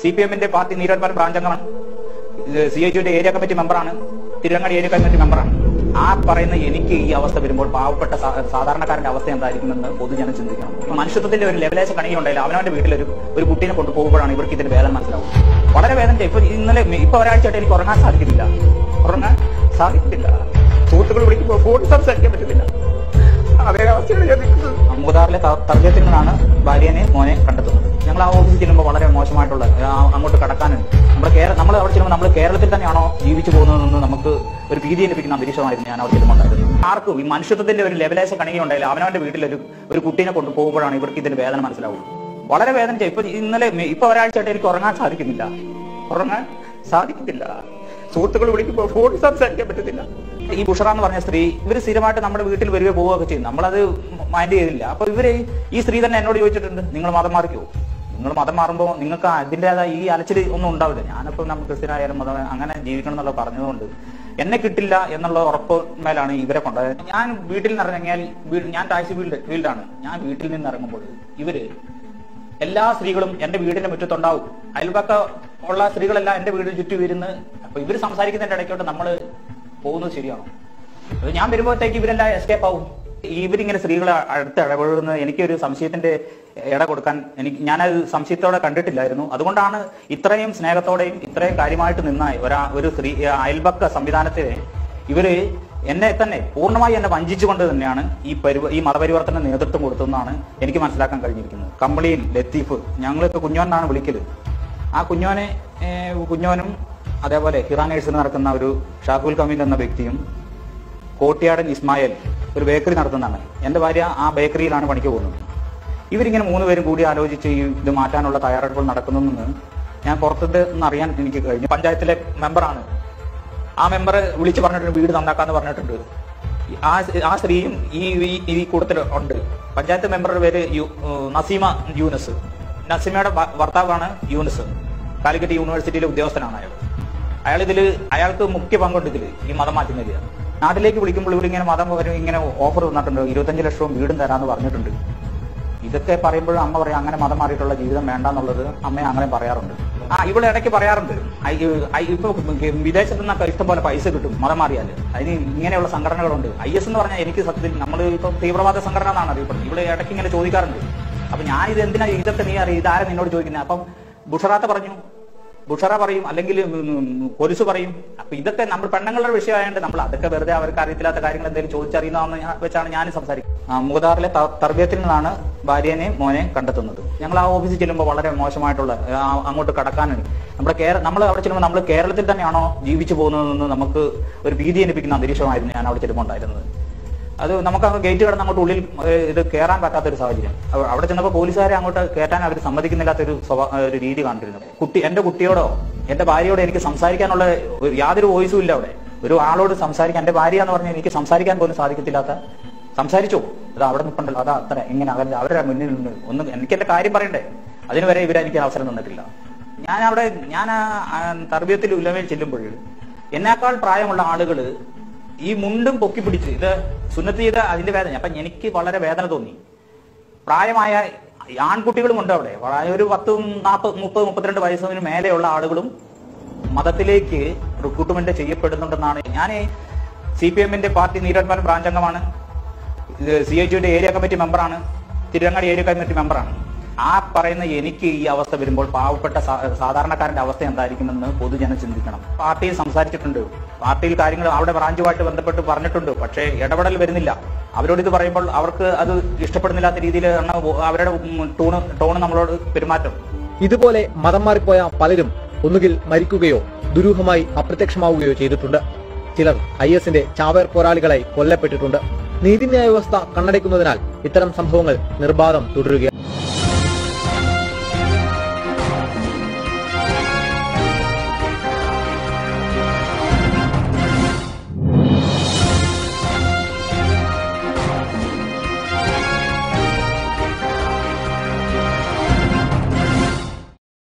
C P എമ്മിന്റെ party നീരോത്പാദന branch അംഗമാണ് സി എച്ച് യുടെ ഏരിയ കമ്മിറ്റി മെമ്പറാണ്. തിരുവങ്ങാടി ഏരിയ കമ്മിറ്റി മെമ്പറാണ്. ആ പറയുന്ന എനിക്ക് ഈ അവസ്ഥ വരുമ്പോൾ പാവപ്പെട്ട സാധാരണക്കാരന്റെ അവസ്ഥ എന്തായിരിക്കുമെന്ന് പൊതുജനം ചിന്തിക്കണം. മനുഷ്യത്വത്തിന്റെ ഒരു ലെവലേശ കണിയുണ്ടായില്ല അവനവന്റെ വീട്ടിലൊരു ഒരു കുട്ടീനെ കൊണ്ടുപോകുമ്പോഴാണ് ഇവർക്ക് ഇതിന്റെ വേദന മനസ്സിലാവും വളരെ വേദന ഇപ്പൊ ഇന്നലെ ഇപ്പൊ ഒരാഴ്ചയായിട്ട് എനിക്ക് ഉറങ്ങാൻ സാധിക്കുന്നില്ല. ഉറങ്ങാൻ സാധിക്കുന്നില്ല. സുഹൃത്തുക്കൾ വിളിക്കുമ്പോൾ ഫോൺ സംസാരിക്കാൻ പറ്റുന്നില്ല. അതേ അവസ്ഥയാണ് ഞാൻ നിൽക്കുന്നത് നിന്നാണ് ഭാര്യനെ മോനെ കണ്ടെത്തുന്നത്. ഞങ്ങൾ ആ ഓഫീസിൽ ചെല്ലുമ്പോൾ വളരെ മോശമായിട്ടുള്ള അങ്ങോട്ട് കടക്കാനുണ്ട്. നമ്മുടെ കേരള നമ്മൾ അവിടെ ചെല്ലുമ്പോൾ നമ്മൾ കേരളത്തിൽ തന്നെയാണോ ജീവിച്ചു പോകുന്നതെന്ന് നമുക്ക് ഒരു ഭീതി ജനിപ്പിക്കുന്ന അന്തരീക്ഷമായിരുന്നു ഞാൻ അവിടെ ചെല്ലുമ്പോൾ ഉണ്ടായിരുന്നത് ആർക്കും ഈ മനുഷ്യത്വത്തിന്റെ ഒരു ലെവലേഷൻ ലെവലേശ കണിയുണ്ടായില്ല അവനവന്റെ വീട്ടിൽ ഒരു ഒരു കുട്ടീനെ കൊണ്ട് പോകുമ്പോഴാണ് ഇവർക്ക് ഇതിന്റെ വേദന മനസ്സിലാവുക വളരെ വേദന ഇപ്പൊ ഇന്നലെ ഇപ്പൊ ഒരാഴ്ചയായിട്ട് എനിക്ക് ഉറങ്ങാൻ സാധിക്കുന്നില്ല. ഉറങ്ങാൻ സാധിക്കുന്നില്ല. സുഹൃത്തുക്കൾ വിളിക്കുമ്പോൾ ഫോൺ സംസാരിക്കാൻ പറ്റത്തില്ല. ഈ ബുഷറ എന്ന് പറഞ്ഞ സ്ത്രീ ഇവർ സ്ഥിരമായിട്ട് നമ്മുടെ വീട്ടിൽ വരികയോ പോവുകയൊക്കെ ചെയ്യും. നമ്മളത് മൈൻഡ് ചെയ്തില്ല. അപ്പൊ ഇവർ ഈ സ്ത്രീ തന്നെ എന്നോട് ചോദിച്ചിട്ടുണ്ട് നിങ്ങൾ മതം മാറിക്കോ? നിങ്ങൾ മതം മാറുമ്പോൾ നിങ്ങൾക്ക് അതിന്റെതായ ഈ അലച്ചിൽ ഒന്നും ഉണ്ടാവില്ല. ഞാനിപ്പോൾ നമ്മൾ ക്രിസ്ത്യനായാലും മതം അങ്ങനെ ജീവിക്കണം എന്നുള്ള പറഞ്ഞതുകൊണ്ട് എന്നെ കിട്ടില്ല എന്നുള്ള ഉറപ്പ് മേലാണ് ഇവരെ കൊണ്ടത് ഞാൻ വീട്ടിൽ നിന്ന് ഇറങ്ങിയാൽ ഞാൻ ടാക്സി ഫീൽഡ് ഫീൽഡാണ്. ഞാൻ വീട്ടിൽ നിന്ന് ഇറങ്ങുമ്പോൾ ഇവർ എല്ലാ സ്ത്രീകളും എന്റെ വീടിന്റെ മുറ്റത്തുണ്ടാവും. അയൽപക്ക ഉള്ള സ്ത്രീകളെല്ലാം എന്റെ വീടിന് ചുറ്റും വരുന്ന് അപ്പൊ ഇവർ സംസാരിക്കുന്നതിന്റെ ഇടയ്ക്കോട്ട് നമ്മൾ പോകുന്നത് ശരിയാണോ? അത് ഞാൻ വരുമ്പോഴത്തേക്ക് ഇവരെല്ലാം എസ്കേപ്പ് ആവും. ഇവരിങ്ങനെ സ്ത്രീകളെ അടുത്ത് ഇടപെടുന്നത് എനിക്കൊരു സംശയത്തിന്റെ ഇട കൊടുക്കാൻ എനിക്ക് ഞാനത് സംശയത്തോടെ കണ്ടിട്ടില്ലായിരുന്നു. അതുകൊണ്ടാണ് ഇത്രയും സ്നേഹത്തോടെയും ഇത്രയും കാര്യമായിട്ട് നിന്ന ഒരാ ഒരു സ്ത്രീ അയൽപക്ക സംവിധാനത്തെ ഇവർ എന്നെ തന്നെ പൂർണമായി എന്നെ വഞ്ചിച്ചുകൊണ്ട് തന്നെയാണ് ഈ പരിവ ഈ മതപരിവർത്തന നേതൃത്വം കൊടുത്തതെന്നാണ് എനിക്ക് മനസ്സിലാക്കാൻ കഴിഞ്ഞിരിക്കുന്നത്. കമ്പളിയിൽ ലത്തീഫ് ഞങ്ങളിപ്പോൾ കുഞ്ഞോനാണ് വിളിക്കൽ. ആ കുഞ്ഞോനെ കുഞ്ഞോനും അതേപോലെ ഹിറാനേഴ്സിൽ നടക്കുന്ന ഒരു ഷാഹുൽ കമീൽ എന്ന വ്യക്തിയും കോട്ടിയാടൻ ഇസ്മായിൽ ഒരു ബേക്കറി നടത്തുന്നതാണ്. എന്റെ ഭാര്യ ആ ബേക്കറിയിലാണ് പണിക്ക് പോകുന്നത്. ഇവരിങ്ങനെ മൂന്ന് പേരും കൂടി ആലോചിച്ച് ഈ ഇത് മാറ്റാനുള്ള തയ്യാറെടുപ്പുകൾ നടക്കുന്നതെന്ന് ഞാൻ പുറത്തിട്ട് നിന്ന് അറിയാൻ എനിക്ക് കഴിഞ്ഞു. പഞ്ചായത്തിലെ മെമ്പറാണ്. ആ മെമ്പർ വിളിച്ചു പറഞ്ഞിട്ടുണ്ട് വീട് നന്നാക്കാന്ന് പറഞ്ഞിട്ടുണ്ട്. ആ ആ സ്ത്രീയും ഈ ഈ- കൂട്ടത്തിൽ ഉണ്ട്. പഞ്ചായത്ത് മെമ്പറുടെ പേര് യു- നസീമ യൂനസ്. നസീമയുടെ ഭർത്താവാണ് യൂനസ്. കാലിക്കറ്റ് യൂണിവേഴ്സിറ്റിയിലെ ഉദ്യോഗസ്ഥനാണ് അയാൾ. അയാൾ ഇതിൽ അയാൾക്ക് മുഖ്യ പങ്കുണ്ട് ഇതിൽ ഈ മതം നാട്ടിലേക്ക് വിളിക്കുമ്പോൾ ഇവിടെ ഇങ്ങനെ മതം ഇങ്ങനെ ഓഫർ തന്നിട്ടുണ്ട് ഇരുപത്തഞ്ച് ലക്ഷവും വീടും തരാന്ന് പറഞ്ഞിട്ടുണ്ട്. ഇതൊക്കെ പറയുമ്പോൾ അമ്മ പറയും അങ്ങനെ മതം മാറിയിട്ടുള്ള ജീവിതം വേണ്ട എന്നുള്ളത് അമ്മ അങ്ങനെ പറയാറുണ്ട്. ആ ഇവിടെ ഇടയ്ക്ക് പറയാറുണ്ട്. ഇപ്പൊ വിദേശത്ത് നിന്നൊക്കെ ഇഷ്ടംപോലെ പൈസ കിട്ടും മതം മാറിയാൽ. അതിന് ഇങ്ങനെയുള്ള സംഘടനകളുണ്ട്. ഐ എസ് എന്ന് പറഞ്ഞാൽ എനിക്ക് സത്യത്തിൽ നമ്മൾ ഇപ്പൊ തീവ്രവാദ സംഘടന എന്നാണ് അറിയപ്പെടുന്നത്. ഇവിടെ ഇടയ്ക്ക് ഇങ്ങനെ ചോദിക്കാറുണ്ട്. അപ്പൊ ഞാൻ ഇത് എന്തിനാ ഇതൊക്കെ നീ അറിയാം? ഇതാരും നിന്നോട് ചോദിക്കുന്നത് അപ്പം ബുഷറാത്ത പറഞ്ഞു ബുഷറ പറയും അല്ലെങ്കിൽ പോലീസ് പറയും. അപ്പൊ ഇതൊക്കെ നമ്മൾ പെണ്ണുങ്ങളുടെ വിഷയമായതുകൊണ്ട് നമ്മൾ അതൊക്കെ വെറുതെ അവർക്ക് അറിയത്തില്ലാത്ത കാര്യങ്ങൾ എന്തെങ്കിലും ചോദിച്ചറിയുന്നതെന്ന് വെച്ചാണ് ഞാൻ സംസാരിക്കുന്നത്. മുഖദാറിലെ തർബിയത്തിൽ നിന്നാണ് ഭാര്യനെ മോനെ കണ്ടെത്തുന്നത്. ഞങ്ങൾ ആ ഓഫീസിൽ ചെല്ലുമ്പോൾ വളരെ മോശമായിട്ടുള്ള അങ്ങോട്ട് കടക്കാനുണ്ട്. നമ്മുടെ കേരള നമ്മൾ അവിടെ ചെല്ലുമ്പോൾ നമ്മൾ കേരളത്തിൽ തന്നെയാണോ ജീവിച്ചു പോകുന്നതെന്ന് നമുക്ക് ഒരു ഭീതി ജനിപ്പിക്കുന്ന അന്തരീക്ഷമായിരുന്നു ഞാൻ അവിടെ ചെല്ലുമ്പോൾ ഉണ്ടായിരുന്നത്. അത് നമുക്ക് അങ്ങ് ഗേറ്റ് കടന്ന് അങ്ങോട്ട് ഉള്ളിൽ ഇത് കയറാൻ പറ്റാത്തൊരു സാഹചര്യം. അവിടെ ചെന്നപ്പോൾ പോലീസുകാരെ അങ്ങോട്ട് കയറ്റാൻ അവർ സമ്മതിക്കുന്നില്ലാത്തൊരു ഒരു രീതി കണ്ടിരുന്നു. കുട്ടി എന്റെ കുട്ടിയോടോ എന്റെ ഭാര്യയോടോ എനിക്ക് സംസാരിക്കാനുള്ള ഒരു- യാതൊരു വോയിസും ഇല്ല അവിടെ. ഒരു ആളോട് സംസാരിക്കാൻ എന്റെ ഭാര്യ എന്ന് പറഞ്ഞാൽ എനിക്ക് സംസാരിക്കാൻ പോലും സാധിക്കത്തില്ലാത്ത സംസാരിച്ചു? അത് അവിടെ നിൽപ്പുണ്ടല്ലോ അതാ അത്ര എങ്ങനെ അവരുടെ അവരുടെ മുന്നിൽ നിന്ന് ഒന്ന് എനിക്ക് എന്റെ കാര്യം പറയണ്ടേ? അതിനുവരെ ഇവരെനിക്ക് അവസരം തന്നിട്ടില്ല. ഞാൻ അവിടെ ഞാൻ തർബീയത്തിൽ ഉലമയിൽ ചെല്ലുമ്പോൾ എന്നേക്കാൾ പ്രായമുള്ള ആളുകൾ ഈ മുണ്ടും പൊക്കി പിടിച്ച് ഇത് സുന്നത്ത് ചെയ്ത അതിന്റെ വേദന. അപ്പൊ എനിക്ക് വളരെ വേദന തോന്നി. പ്രായമായ ആൺകുട്ടികളും ഉണ്ട് അവിടെ. ഒരു പത്ത് നാൽപ്പത് മുപ്പത് മുപ്പത്തിരണ്ട് വയസ്സിന് മേലെയുള്ള ആളുകളും മതത്തിലേക്ക് റിക്രൂട്ട്മെന്റ് ചെയ്യപ്പെടുന്നുണ്ടെന്നാണ്. ഞാൻ സി പി എമ്മിന്റെ പാർട്ടി നീരോത്പാദന ബ്രാഞ്ച് അംഗമാണ്. സി എച്ച് ഏരിയ കമ്മിറ്റി മെമ്പറാണ് തിരുവങ്ങാടി ഏരിയ കമ്മിറ്റി മെമ്പറാണ് ആ പറയുന്ന എനിക്ക് ഈ അവസ്ഥ വരുമ്പോൾ പാവപ്പെട്ട സാധാരണക്കാരന്റെ അവസ്ഥ എന്തായിരിക്കുമെന്ന് പൊതുജനം ചിന്തിക്കണം. പാർട്ടിയിൽ സംസാരിച്ചിട്ടുണ്ട്. പാർട്ടിയിൽ കാര്യങ്ങൾ അവിടെ ബ്രാഞ്ചുമായിട്ട് ബന്ധപ്പെട്ട് പറഞ്ഞിട്ടുണ്ട്. പക്ഷേ ഇടപെടൽ വരുന്നില്ല. അവരോട് ഇത് പറയുമ്പോൾ അവർക്ക് അത് ഇഷ്ടപ്പെടുന്നില്ലാത്ത രീതിയിലാണ് അവരുടെ ടൂണ് ടോണ് നമ്മളോട് പെരുമാറ്റം. ഇതുപോലെ മതം മാറിപ്പോയ പലരും ഒന്നുകിൽ മരിക്കുകയോ ദുരൂഹമായി അപ്രത്യക്ഷമാവുകയോ ചെയ്തിട്ടുണ്ട്. ചിലർ ഐ എസിന്റെ ചാവേർ പോരാളികളായി കൊല്ലപ്പെട്ടിട്ടുണ്ട്. നീതിന്യായ വ്യവസ്ഥ കണ്ണടയ്ക്കുന്നതിനാൽ ഇത്തരം സംഭവങ്ങൾ നിർബാധം തുടരുകയാണ്.